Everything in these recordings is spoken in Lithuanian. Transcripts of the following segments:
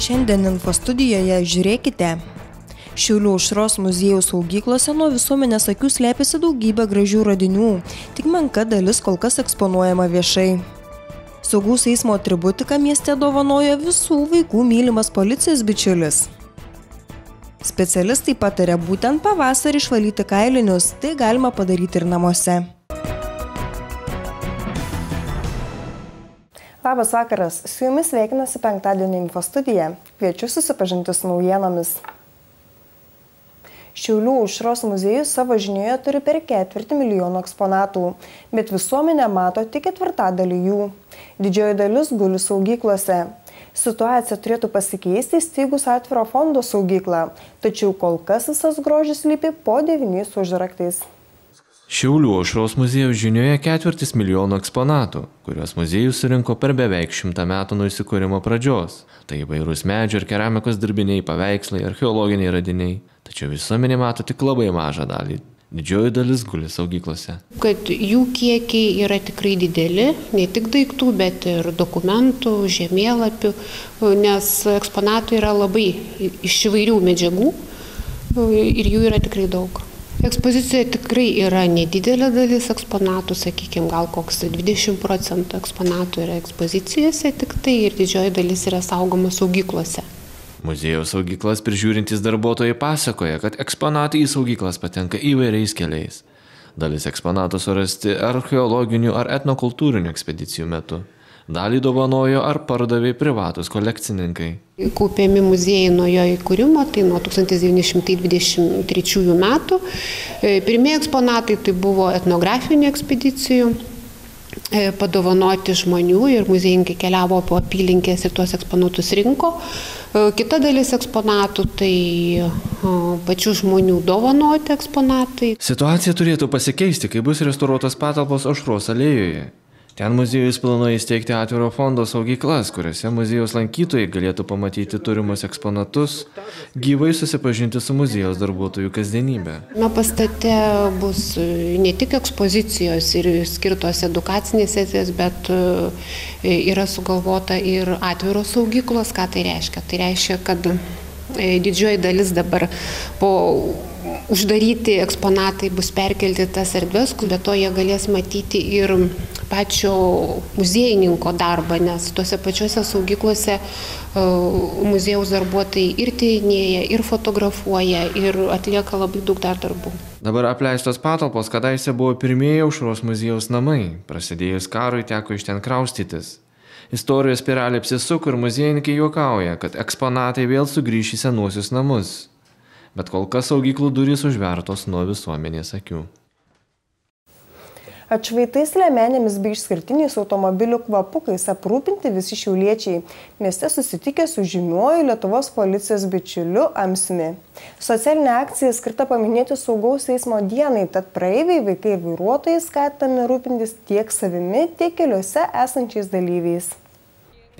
Šiandien info studijoje žiūrėkite. Šiaulių užros muziejaus saugyklose nuo visuomenės akių slėpėsi daugybė gražių radinių, tik menka dalis kol kas eksponuojama viešai. Saugaus eismo atributiką mieste dovanojo visų vaikų mylimas policijos bičiulis. Specialistai patarė būtent pavasarį išvalyti kailinius, tai galima padaryti ir namuose. Labas vakaras, su jumis sveikinasi penktadienio info studija. Kviečiu susipažinti su naujienomis. Šiaulių užros muziejus savo žinioje turi per ketvirtį milijonų eksponatų, bet visuomenė mato tik ketvirtadalį jų. Didžioji dalis guli saugyklose. Situacija turėtų pasikeisti steigus atviro fondo saugyklą, tačiau kol kas visas grožis lypi po devyniais užraktais. Šiaulių aušros muziejaus žinioje ketvirtis milijonų eksponatų, kuriuos muziejus surinko per beveik šimtą metų nuo įsikūrimo pradžios. Tai įvairūs medžio ir keramikos dirbiniai, paveikslai, archeologiniai radiniai. Tačiau visuomenė mato tik labai mažą dalį. Didžioji dalis guli saugyklose. Kad jų kiekiai yra tikrai dideli, ne tik daiktų, bet ir dokumentų, žemėlapių, nes eksponatų yra labai iš įvairių medžiagų ir jų yra tikrai daug. Ekspozicijoje tikrai yra nedidelė dalis eksponatų, sakykime, gal koks 20 procentų eksponatų yra ekspozicijose tik tai ir didžioji dalis yra saugoma saugyklose. Muziejaus saugyklas prižiūrintys darbuotojai pasakoja, kad eksponatai į saugyklas patenka įvairiais keliais. Dalis eksponatų surasti archeologinių ar etnokultūrinių ekspedicijų metu dalį dovanojo ar pardavė privatus kolekcininkai. Kaupiami muziejai nuo jo įkūrimo, tai nuo 1923 metų. E, pirmieji eksponatai tai buvo etnografinių ekspedicijų e, padovanoti žmonių ir muziejininkai keliavo po apylinkės ir tuos eksponatus rinko. E, kita dalis eksponatų tai pačių žmonių dovanoti eksponatai. Situacija turėtų pasikeisti, kai bus restauruotos patalpos Ošros alėjoje. Ten muziejus planuoja įsteigti atviro fondo saugyklas, kuriuose muziejaus lankytojai galėtų pamatyti turimus eksponatus, gyvai susipažinti su muziejaus darbuotojų kasdienybė. Na, pastate bus ne tik ekspozicijos ir skirtos edukacinės sesijas, bet e, yra sugalvota ir atviros saugyklos. Ką tai reiškia? Tai reiškia, kad e, didžioji dalis dabar po uždaryti eksponatai bus perkelti tas erdves, bet to jie galės matyti ir pačio muziejininko darbą, nes tuose pačiuose saugyklose e, muziejaus darbuotojai ir tyrinėja, ir fotografuoja, ir atlieka labai daug dar darbų. Dabar apleistos patalpos kadaise buvo pirmieji aušros muziejaus namai. Prasidėjus karui teko iš ten kraustytis. Istorijos spiralė apsisuko ir muziejininkai juokauja, kad eksponatai vėl sugrįš į senuosius namus. Bet kol kas saugyklų durys užvertos nuo visuomenės akių. Atšvaitais lemenėmis bei išskirtiniais automobilių kvapukais aprūpinti visi šiauliečiai mieste susitikę su žymiuoju Lietuvos policijos bičiuliu Amsimi. Socialinė akcija skirta paminėti saugaus eismo dienai, tad praeiviai, vaikai ir vairuotojai skatami rūpintis tiek savimi, tiek keliuose esančiais dalyviais.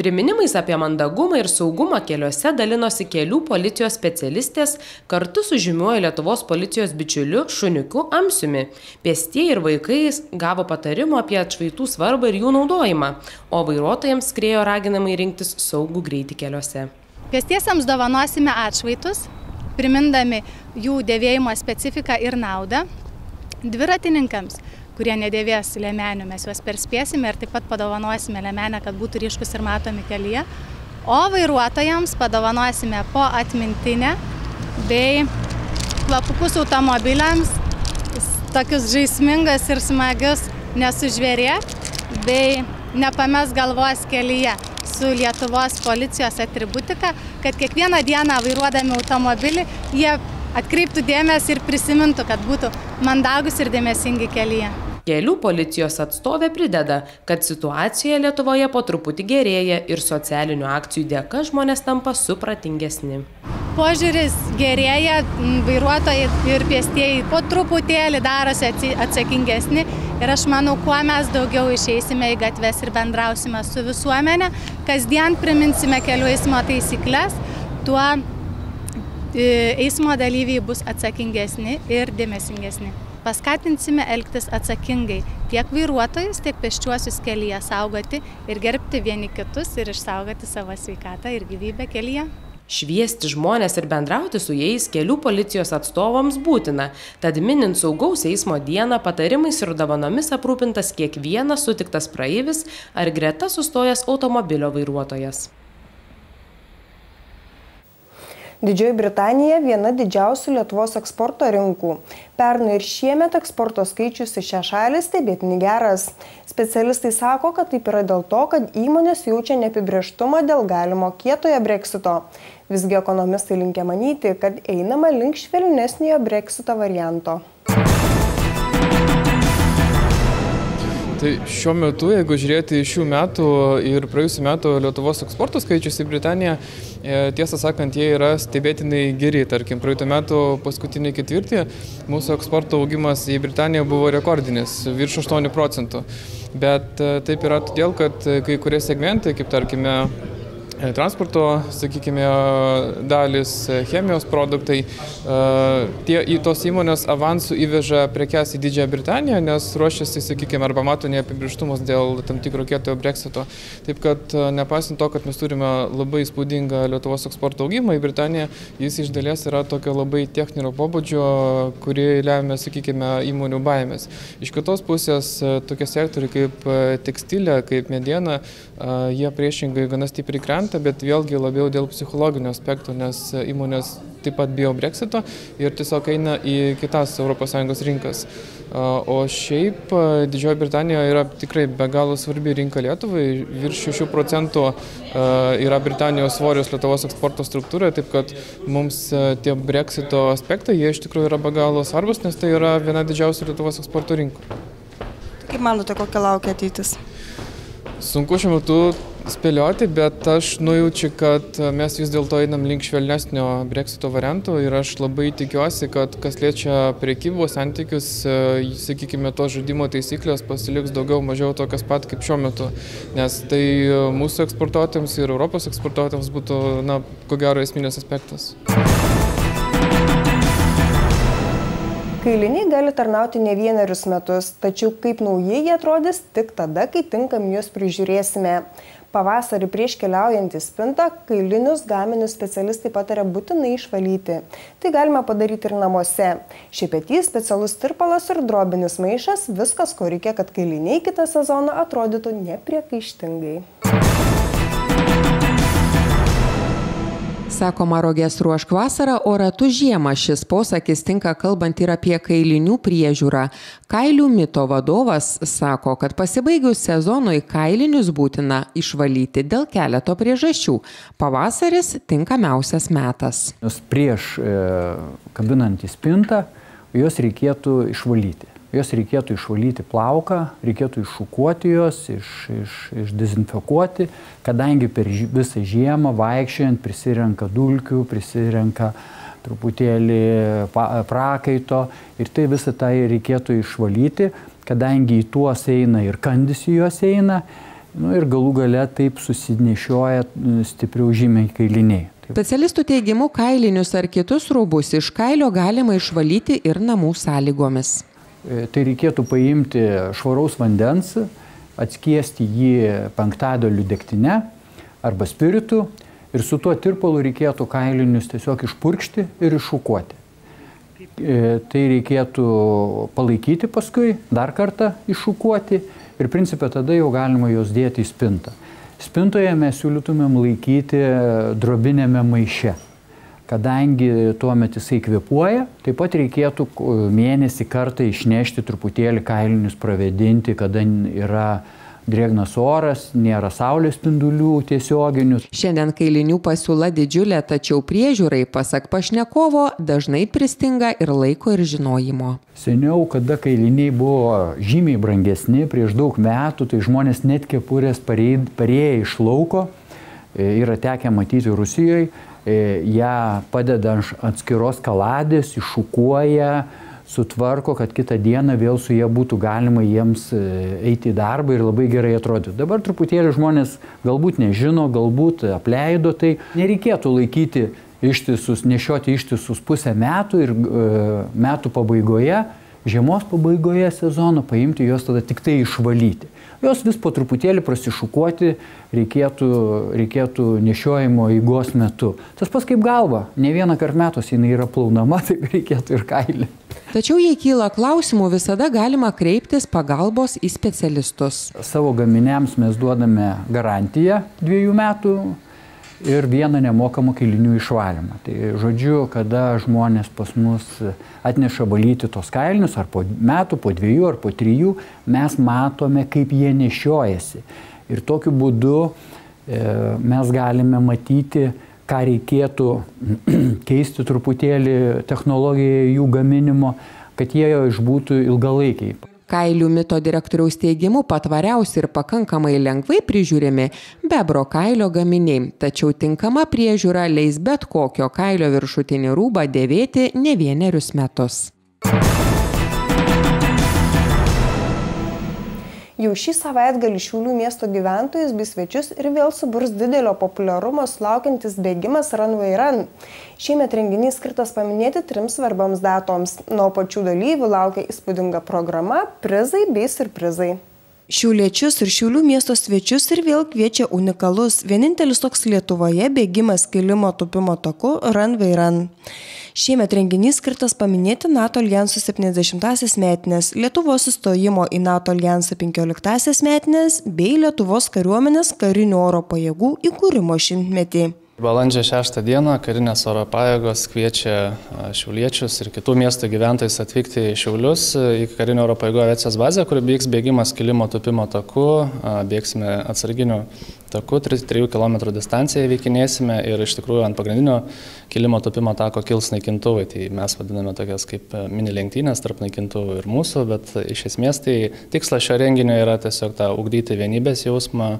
Priminimais apie mandagumą ir saugumą keliuose dalinosi kelių policijos specialistės kartu su žymiuoju Lietuvos policijos bičiuliu Šuniuku Amsiumi. Pėstieji ir vaikai gavo patarimų apie atšvaitų svarbą ir jų naudojimą, o vairuotojams skrėjo raginamai rinktis saugų greitį keliuose. Pėstiesiams dovanosime atšvaitus, primindami jų dėvėjimo specifiką ir naudą. Dviratininkams kurie nedėvės lėmenių, mes juos perspėsime ir taip pat padovanosime lėmenę, kad būtų ryškus ir matomi kelyje. O vairuotojams padovanosime po atmintinę bei kvapukus automobiliams, tokius žaismingas ir smagius nesužvėrėk bei nepames galvos kelyje su Lietuvos policijos atributika, kad kiekvieną dieną vairuodami automobilį jie atkreiptų dėmesį ir prisimintų, kad būtų mandagus ir dėmesingi kelyje. Kelių policijos atstovė prideda, kad situacija Lietuvoje po truputį gerėja ir socialinių akcijų dėka žmonės tampa supratingesni. Požiūris gerėja, vairuotojai ir pėstieji po truputėlį darosi atsakingesni ir aš manau, kuo mes daugiau išeisime į gatves ir bendrausime su visuomenė, kasdien priminsime kelių eismo taisyklės, tuo e, eismo dalyviai bus atsakingesni ir dėmesingesni paskatinsime elgtis atsakingai tiek vairuotojus, tiek pėsčiuosius kelyje saugoti ir gerbti vieni kitus ir išsaugoti savo sveikatą ir gyvybę kelyje. Šviesti žmonės ir bendrauti su jais kelių policijos atstovams būtina, tad minint saugaus eismo dieną patarimais ir dovanomis aprūpintas kiekvienas sutiktas praeivis ar greta sustojęs automobilio vairuotojas. Didžioji Britanija viena didžiausių Lietuvos eksporto rinkų. Pernai ir šiemet eksporto skaičius į šią šalį stebėtini geras. Specialistai sako, kad taip yra dėl to, kad įmonės jaučia neapibrieštumą dėl galimo kietojo breksito. Visgi ekonomistai linkia manyti, kad einama link švelnesniojo breksito varianto. Tai šiuo metu, jeigu žiūrėti šių metų ir praėjusių metų Lietuvos eksporto skaičius į Britaniją, tiesą sakant, jie yra stebėtinai geri. Tarkim, praeitų metų paskutinį ketvirtį mūsų eksporto augimas į Britaniją buvo rekordinis, virš 8 procentų. Bet e, taip yra todėl, kad kai kurie segmentai, kaip tarkime E, transporto, sakykime, dalis, e, chemijos produktai. E, tie, į tos įmonės avansų įveža prekes į Didžiąją Britaniją, nes ruošiasi, sakykime, arba mato neapibrieštumus dėl tam tikro kietojo breksito. Taip kad nepaisant to, kad mes turime labai įspūdingą Lietuvos eksporto augimą į Britaniją, jis iš dalies yra tokio labai techninio pobūdžio, kurį lemia, sakykime, įmonių baimės. Iš kitos pusės tokie sektoriai kaip tekstilė, kaip mediena, jie priešingai gana stipriai krenta variantą, bet vėlgi labiau dėl psichologinio aspekto, nes įmonės taip pat bijo breksito ir tiesiog eina į kitas ES rinkas. O šiaip Didžioji Britanija yra tikrai be galo svarbi rinka Lietuvai, virš 6 procentų yra Britanijos svorios Lietuvos eksporto struktūroje, taip kad mums tie breksito aspektai, jie iš tikrųjų yra be galo svarbus, nes tai yra viena didžiausių Lietuvos eksporto rinkų. Kaip manote, kokia laukia ateitis? Sunku šiuo metu spėlioti, bet aš nujaučiu, kad mes vis dėlto einam link švelnesnio breksito varianto ir aš labai tikiuosi, kad kas liečia priekybos santykius, sakykime, to žaidimo taisyklės pasiliks daugiau mažiau tokias pat kaip šiuo metu, nes tai mūsų eksportuotėms ir Europos eksportuotėms būtų, na, ko gero esminės aspektas. Kailiniai gali tarnauti ne vienerius metus, tačiau kaip naujai jie atrodys tik tada, kai tinkam juos prižiūrėsime. Pavasarį prieš keliaujant į spintą, kailinius gaminius specialistai patarė būtinai išvalyti. Tai galima padaryti ir namuose. Šiepetys, specialus tirpalas ir drobinis maišas - viskas, ko reikia, kad kailiniai kitą sezoną atrodytų nepriekaištingai. Sakoma, rogės ruošk vasarą, o ratu žiemą šis posakis tinka kalbant ir apie kailinių priežiūrą. Kailių mito vadovas sako, kad pasibaigus sezonui kailinius būtina išvalyti dėl keleto priežasčių. Pavasaris tinkamiausias metas. Prieš e, kabinant į spintą, juos reikėtų išvalyti jos reikėtų išvalyti plauką, reikėtų iššukuoti jos, iš, iš, išdezinfekuoti, kadangi per visą žiemą vaikščiojant prisirenka dulkių, prisirenka truputėlį prakaito ir tai visą tai reikėtų išvalyti, kadangi į tuos eina ir kandis į juos eina nu, ir galų gale taip susinešioja stipriau žymiai kailiniai. Specialistų teigimu, kailinius ar kitus rūbus iš kailio galima išvalyti ir namų sąlygomis. E, tai reikėtų paimti švaraus vandens, atskiesti jį penktadalių degtinę arba spiritu ir su tuo tirpalu reikėtų kailinius tiesiog išpurkšti ir iššukuoti. E, tai reikėtų palaikyti paskui, dar kartą iššukuoti ir principė tada jau galima juos dėti į spintą. Spintoje mes siūlytumėm laikyti drobinėme maiše kadangi tuo metu jisai kvepuoja, taip pat reikėtų mėnesį kartą išnešti truputėlį kailinius pravedinti, kada yra drėgnas oras, nėra saulės spindulių tiesioginių. Šiandien kailinių pasiūla didžiulė, tačiau priežiūrai, pasak pašnekovo, dažnai pristinga ir laiko ir žinojimo. Seniau, kada kailiniai buvo žymiai brangesni, prieš daug metų, tai žmonės net kepurės parėję iš lauko, e, yra tekę matyti Rusijoje, E, ją padeda atskiros kaladės, iššukuoja, sutvarko, kad kitą dieną vėl su jie būtų galima jiems e, eiti į darbą ir labai gerai atrodytų. Dabar truputėlį žmonės galbūt nežino, galbūt apleido, tai nereikėtų laikyti ištisus, nešioti ištisus pusę metų ir e, metų pabaigoje žiemos pabaigoje sezono paimti juos tada tik tai išvalyti. Jos vis po truputėlį prasišukuoti reikėtų, reikėtų nešiojimo įgos metu. Tas pas kaip galva, ne vieną kartą metus jinai yra plaunama, taip reikėtų ir kailį. Tačiau jei kyla klausimų, visada galima kreiptis pagalbos į specialistus. Savo gaminiams mes duodame garantiją dviejų metų ir vieną nemokamą kailinių išvalymą. Tai žodžiu, kada žmonės pas mus atneša valyti tos kailinius, ar po metų, po dviejų, ar po trijų, mes matome, kaip jie nešiojasi. Ir tokiu būdu e, mes galime matyti, ką reikėtų keisti truputėlį technologiją jų gaminimo, kad jie išbūtų ilgalaikiai. Kailių mito direktoriaus teigimu patvariausi ir pakankamai lengvai prižiūrimi bebro kailio gaminiai, tačiau tinkama priežiūra leis bet kokio kailio viršutinį rūbą dėvėti ne vienerius metus. Jau šį savaitgalį Šiaulių miesto gyventojus bei svečius ir vėl suburs didelio populiarumo sulaukiantis bėgimas Runway Run. Šiemet renginys skirtas paminėti trims svarbioms datoms. Nuo pačių dalyvių laukia įspūdinga programa, prizai bei surprizai. Šiauliečius ir Šiaulių miesto svečius ir vėl kviečia unikalus, vienintelis toks Lietuvoje bėgimas kilimo tupimo taku Runway Run. Šiemet renginys skirtas paminėti NATO alijansų 70-asias metinės, Lietuvos įstojimo į NATO alijansą 15-asias metinės bei Lietuvos kariuomenės karinių oro pajėgų įkūrimo šimtmetį. Balandžio 6 dieną karinės oro pajėgos kviečia šiauliečius ir kitų miestų gyventojus atvykti į Šiaulius į karinio oro pajėgų aviacijos bazę, kur vyks bėgimas kilimo tupimo taku, bėgsime atsarginių taku, 3 km distanciją įveikinėsime ir iš tikrųjų ant pagrindinio kilimo tupimo tako kils naikintuvai. Tai mes vadiname tokias kaip e, mini lenktynės tarp naikintuvų ir mūsų, bet iš esmės tai tikslas šio renginio yra tiesiog tą ugdyti vienybės jausmą,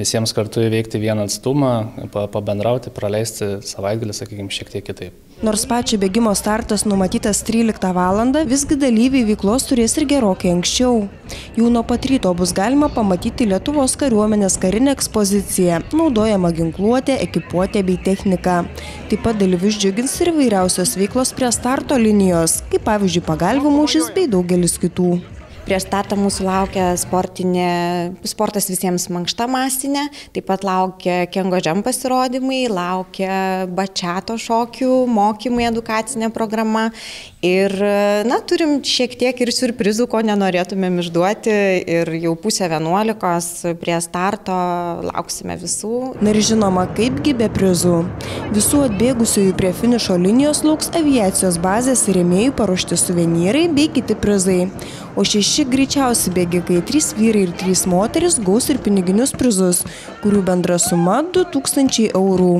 visiems kartu įveikti vieną atstumą, pabendrauti, praleisti savaitgalį, sakykime, šiek tiek kitaip. Nors pačio bėgimo startas numatytas 13 val. visgi dalyviai veiklos turės ir gerokai anksčiau. Jau nuo pat ryto bus galima pamatyti Lietuvos kariuomenės karinę ekspoziciją, naudojama ginkluotė, ekipuotė bei technika. Taip pat dalyvius džiugins ir vairiausios veiklos prie starto linijos, kaip pavyzdžiui pagalvių mūšis bei daugelis kitų. Prieš startą mūsų laukia sportinė, sportas visiems mankšta masinė, taip pat laukia kengo džem pasirodymai, laukia bačiato šokių mokymai, edukacinė programa ir, na, turim šiek tiek ir surprizų, ko nenorėtumėm išduoti ir jau pusę vienuolikos prie starto lauksime visų. Na ir žinoma, kaipgi be prizų. Visų atbėgusiųjų prie finišo linijos lauks aviacijos bazės ir rėmėjų paruošti suvenyrai bei kiti prizai o šeši greičiausi bėgikai trys vyrai ir trys moterys gaus ir piniginius prizus kurių bendra suma du tūkstančiai eurų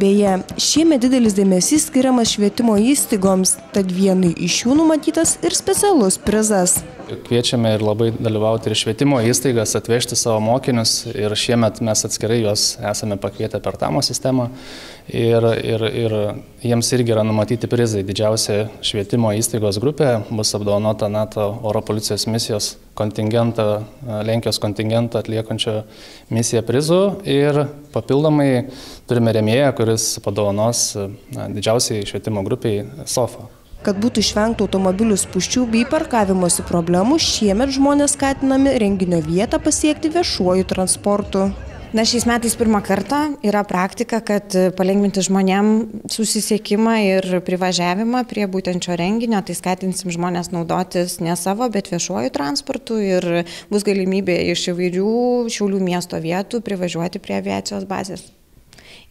beje šiemet didelis dėmesys skiriamas švietimo įstaigoms tad vienai iš jų numatytas ir specialus prizas Kviečiame ir labai dalyvauti ir švietimo įstaigas, atvežti savo mokinius ir šiemet mes atskirai juos esame pakvietę per tamo sistemą ir, ir, ir jiems irgi yra numatyti prizai. Didžiausia švietimo įstaigos grupė bus apdovanota NATO oro policijos misijos kontingentą, Lenkijos kontingentą atliekančio misiją prizų ir papildomai turime remėją, kuris padovanos didžiausiai švietimo grupiai SOFA. Kad būtų išvengta automobilių spūščių bei parkavimosi problemų, šiemet žmonės skatinami renginio vietą pasiekti viešuoju transportu. Na, šiais metais pirmą kartą yra praktika, kad palengvinti žmonėm susisiekimą ir privažiavimą prie būtent šio renginio, tai skatinsim žmonės naudotis ne savo, bet viešuoju transportu ir bus galimybė iš įvairių Šiaulių miesto vietų privažiuoti prie aviacijos bazės.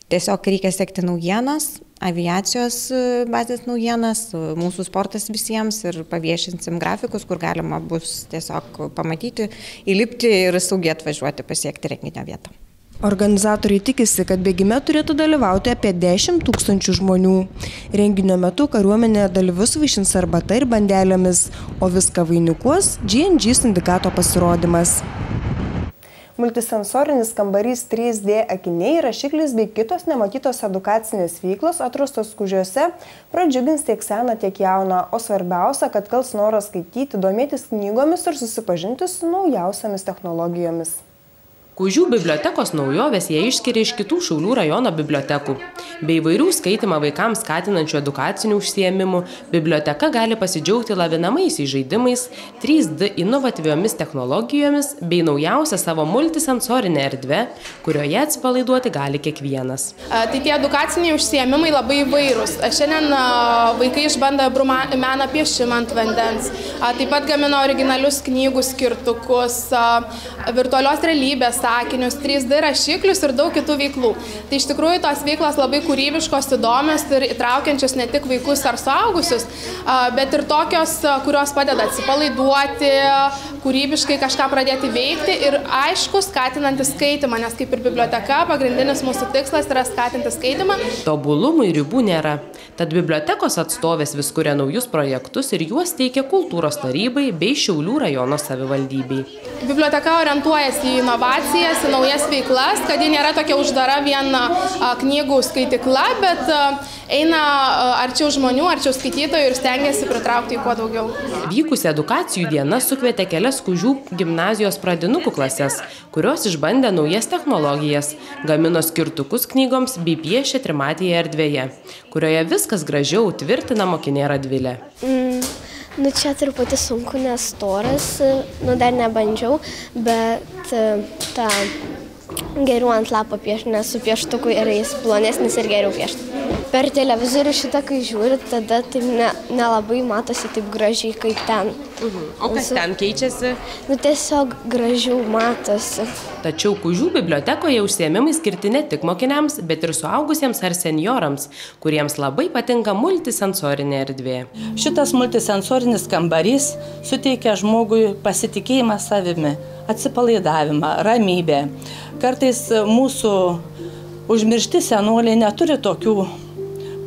Tiesiog reikia sekti naujienas, aviacijos e, bazės naujienas, e, mūsų sportas visiems ir paviešinsim grafikus, kur galima bus tiesiog pamatyti, įlipti ir saugiai atvažiuoti pasiekti renginio vietą. Organizatoriai tikisi, kad bėgime turėtų dalyvauti apie 10 tūkstančių žmonių. Renginio metu kariuomenė dalyvius vaišins arbata ir bandelėmis, o viską vainikuos GNG sindikato pasirodymas multisensorinis kambarys 3D akiniai, rašiklis bei kitos nematytos edukacinės veiklos atrastos kužiuose pradžiugins tiek seną, tiek jauną, o svarbiausia, kad kals noras skaityti, domėtis knygomis ir susipažinti su naujausiamis technologijomis. Kužių bibliotekos naujovės jie išskiria iš kitų Šiaulių rajono bibliotekų. Bei įvairių skaitimą vaikams skatinančių edukacinių užsiemimų, biblioteka gali pasidžiaugti lavinamaisiais žaidimais, 3D inovatyviomis technologijomis bei naujausią savo multisensorinę erdvę, kurioje atsipalaiduoti gali kiekvienas. Tai tie edukaciniai užsiemimai labai įvairūs. Šiandien vaikai išbando meną piešimą ant vandens, taip pat gamino originalius knygų skirtukus, virtualios realybės sakinius, 3D rašiklius ir daug kitų veiklų. Tai iš tikrųjų tos veiklos labai kūrybiškos, įdomios ir įtraukiančios ne tik vaikus ar suaugusius, bet ir tokios, kurios padeda atsipalaiduoti, kūrybiškai kažką pradėti veikti ir aišku, skatinantis skaitimą, nes kaip ir biblioteka, pagrindinis mūsų tikslas yra skatinti skaitimą. Tobulumui ribų nėra. Tad bibliotekos atstovės vis kuria naujus projektus ir juos teikia kultūros tarybai bei Šiaulių rajono savivaldybei. Biblioteka orientuojasi į inovacijas, į naujas veiklas, kad ji nėra tokia uždara viena knygų skaitikla, bet eina arčiau žmonių, arčiau skaitytojų ir stengiasi pritraukti į kuo daugiau. Vykusi edukacijų diena sukvietė kelias kužių gimnazijos pradinukų klases, kurios išbandė naujas technologijas, gamino skirtukus knygoms bei piešė trimatėje erdvėje, kurioje viskas gražiau tvirtina mokinė Radvilė. Mm. Nu čia truputį sunku, nes storas, nu dar nebandžiau, bet tą geriau ant lapo piešti, nes su pieštuku yra jis plonesnis ir geriau piešti. Per televizorių šitą, kai žiūri, tada taip ne, nelabai matosi taip gražiai kaip ten. Mhm. O kas ten keičiasi? Nu tiesiog gražiau matosi. Tačiau Kužių bibliotekoje užsiemimai skirti ne tik mokiniams, bet ir suaugusiems ar seniorams, kuriems labai patinka multisensorinė erdvė. Šitas multisensorinis kambarys suteikia žmogui pasitikėjimą savimi, atsipalaidavimą, ramybę. Kartais mūsų užmiršti senoliai neturi tokių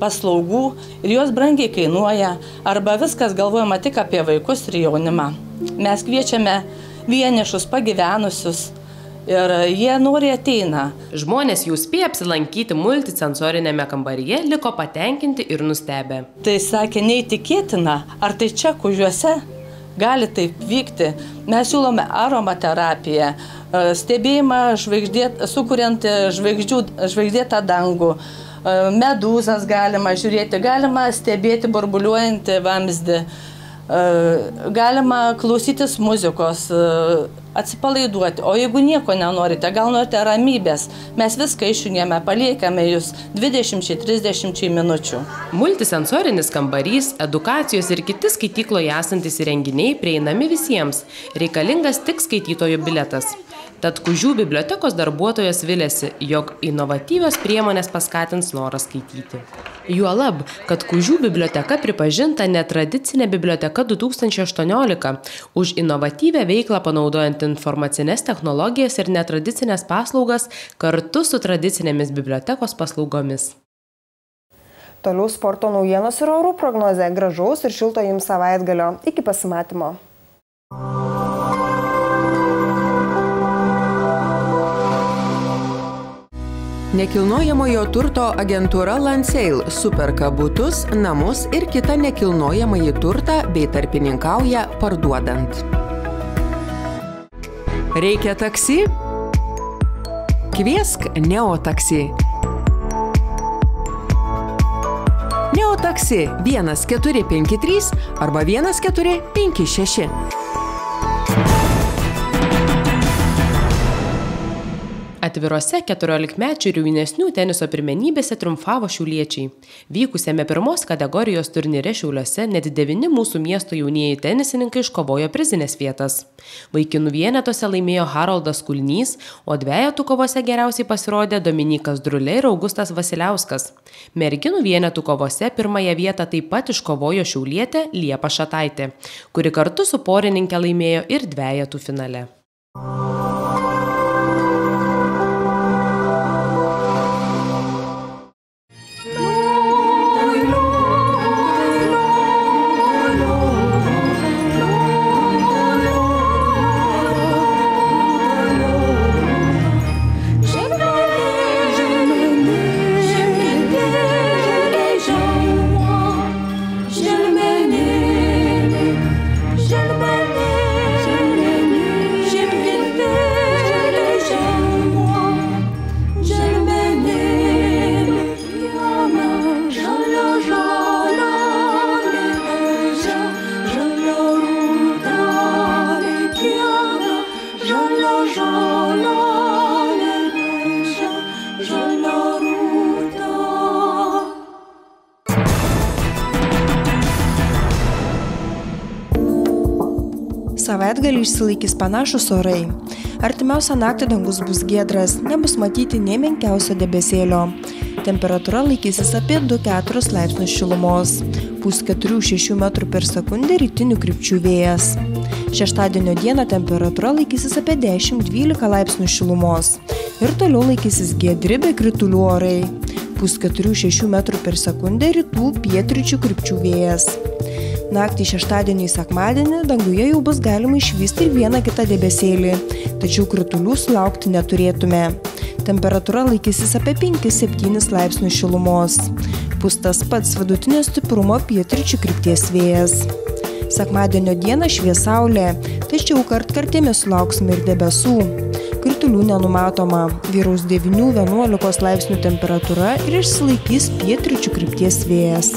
paslaugų ir jos brangiai kainuoja, arba viskas galvojama tik apie vaikus ir jaunimą. Mes kviečiame vienišus, pagyvenusius, ir jie nori ateina. Žmonės jau spėjo apsilankyti multisensorinėme kambaryje, liko patenkinti ir nustebę. Tai sakė, neįtikėtina, ar tai čia kužiuose gali taip vykti. Mes siūlome aromaterapiją, stebėjimą žvaigždėt, sukuriant žvaigždžių, žvaigždėtą dangų, medūzas galima žiūrėti, galima stebėti burbuliuojantį vamzdį, galima klausytis muzikos, atsipalaiduoti. O jeigu nieko nenorite, gal norite ramybės, mes viską išjungiame, paliekame jūs 20-30 minučių. Multisensorinis kambarys, edukacijos ir kiti skaitykloje esantis įrenginiai prieinami visiems. Reikalingas tik skaitytojo biletas. Tad Kužių bibliotekos darbuotojas vilėsi, jog inovatyvios priemonės paskatins norą skaityti. Juolab, kad Kužių biblioteka pripažinta netradicinė biblioteka 2018 už inovatyvę veiklą panaudojant informacinės technologijas ir netradicinės paslaugas kartu su tradicinėmis bibliotekos paslaugomis. Toliau sporto naujienos ir orų prognozė gražaus ir šilto jums savaitgalio. Iki pasimatymo. Nekilnojamojo turto agentūra Lanseil superka būtus, namus ir kitą nekilnojamąjį turtą bei tarpininkauja parduodant. Reikia taksi? Kviesk Neotaksi. Neotaksi 1453 arba 1456. Atvirose 14-mečių ir jaunesnių teniso pirmenybėse triumfavo šiauliečiai. Vykusiame pirmos kategorijos turnyre šiauliuose net devini mūsų miesto jaunieji tenisininkai iškovojo prizinės vietas. Vaikinų vienetose laimėjo Haroldas Kulnys, o dviejatų kovose geriausiai pasirodė Dominikas Drulė ir Augustas Vasiliauskas. Merginų vienetų kovose pirmąją vietą taip pat iškovojo šiaulietė Liepa Šataitė, kuri kartu su porininkė laimėjo ir dviejatų finale. Savaitgalį išsilaikys panašus orai. Artimiausią naktį dangus bus giedras, nebus matyti nei menkiausio debesėlio. Temperatūra laikysis apie 2-4 laipsnius šilumos. Pūs 4-6 m per sekundę rytinių krypčių vėjas. Šeštadienio dieną temperatūra laikysis apie 10-12 laipsnių šilumos. Ir toliau laikysis giedri be kritulių orai. Pūs 4-6 m per sekundę rytų pietryčių krypčių vėjas. Naktį šeštadienį į sekmadienį danguje jau bus galima išvysti ir vieną kitą debesėlį, tačiau kritulių sulaukti neturėtume. Temperatūra laikysis apie 5-7 laipsnių šilumos. Pūs tas pats vidutinio stiprumo pietryčių krypties vėjas. Sekmadienio dieną švies saulė, tačiau kartkartėmis sulauksime ir debesų. Kritulių nenumatoma, vyraus 9-11 laipsnių temperatūra ir išsilaikys pietryčių krypties vėjas.